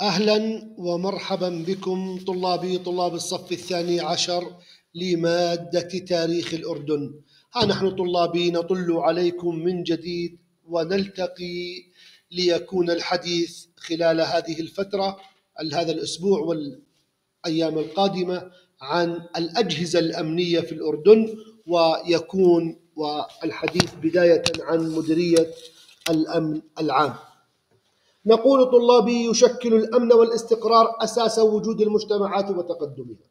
أهلا ومرحبا بكم طلابي طلاب الصف الثاني عشر لمادة تاريخ الأردن. ها نحن طلابي نطل عليكم من جديد ونلتقي ليكون الحديث خلال هذه الفترة هذا الأسبوع والأيام القادمة عن الأجهزة الأمنية في الأردن ويكون والحديث بداية عن مديرية الأمن العام. نقول طلابي يشكل الأمن والاستقرار أساس وجود المجتمعات وتقدمها.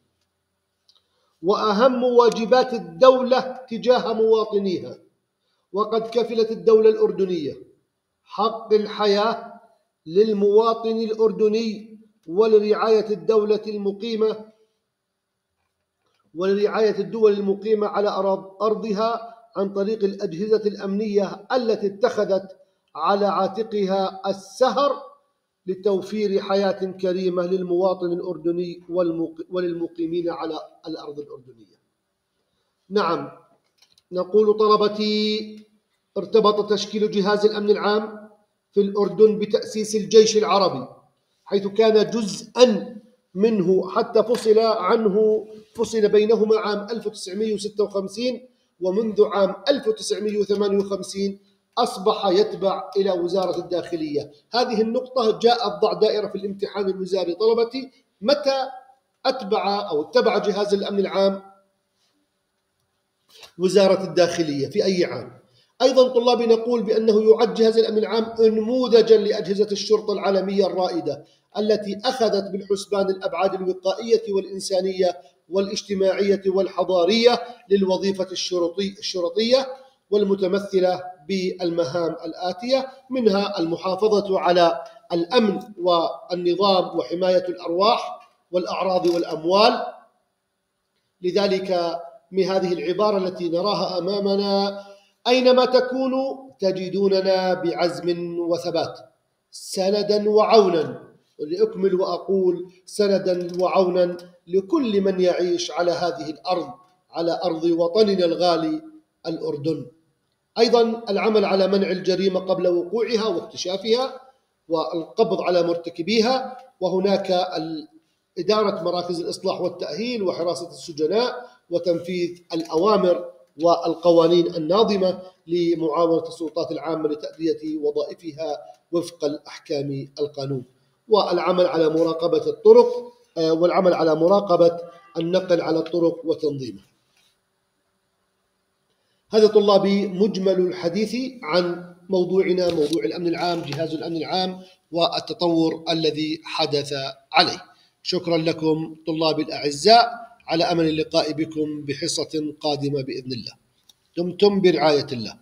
وأهم واجبات الدولة تجاه مواطنيها. وقد كفلت الدولة الأردنية. حق الحياة للمواطن الأردني ولرعاية الدولة المقيمة ولرعاية الدول المقيمة على أرضها عن طريق الأجهزة الأمنية التي اتخذت على عاتقها السهر لتوفير حياة كريمة للمواطن الأردني وللمقيمين على الأرض الأردنية. نعم نقول طلبتي ارتبط تشكيل جهاز الأمن العام في الأردن بتأسيس الجيش العربي حيث كان جزءا منه حتى فصل عنه فصل بينهما عام 1956 ومنذ عام 1958 أصبح يتبع إلى وزارة الداخلية. هذه النقطة جاء ضع دائرة في الامتحان الوزاري. طلبتي متى أتبع أو اتبع جهاز الأمن العام وزارة الداخلية؟ في أي عام؟ أيضا طلابي نقول بأنه يعد جهاز الأمن العام نموذجا لأجهزة الشرطة العالمية الرائدة التي أخذت بالحسبان الأبعاد الوقائية والإنسانية والاجتماعية والحضارية للوظيفة الشرطي الشرطية والمتمثلة بالمهام الآتية منها المحافظة على الأمن والنظام وحماية الأرواح والأعراض والأموال. لذلك من هذه العبارة التي نراها أمامنا أينما تكونوا تجدوننا بعزم وثبات سندا وعونا ولأكمل وأقول سندا وعونا لكل من يعيش على هذه الأرض على أرض وطننا الغالي الأردن. أيضا العمل على منع الجريمة قبل وقوعها واكتشافها والقبض على مرتكبيها وهناك إدارة مراكز الإصلاح والتأهيل وحراسة السجناء وتنفيذ الأوامر والقوانين الناظمة لمعاونة السلطات العامة لتأدية وظائفها وفق الأحكام القانون. والعمل على مراقبة الطرق آه، والعمل على مراقبة النقل على الطرق وتنظيمه. هذا طلابي مجمل الحديث عن موضوعنا موضوع الأمن العام جهاز الأمن العام والتطور الذي حدث عليه. شكرا لكم طلابي الأعزاء. على أمل اللقاء بكم بحصة قادمة بإذن الله. دمتم برعاية الله.